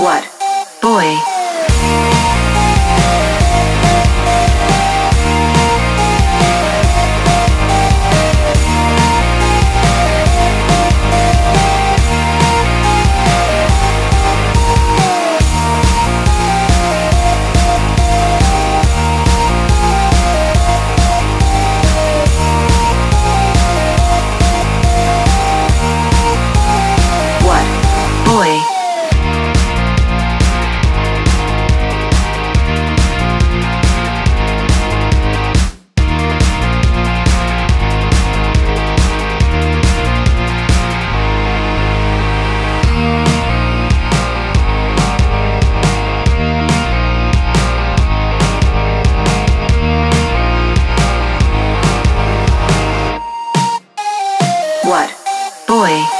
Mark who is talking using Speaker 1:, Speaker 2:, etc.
Speaker 1: What? Boy. What? Boy.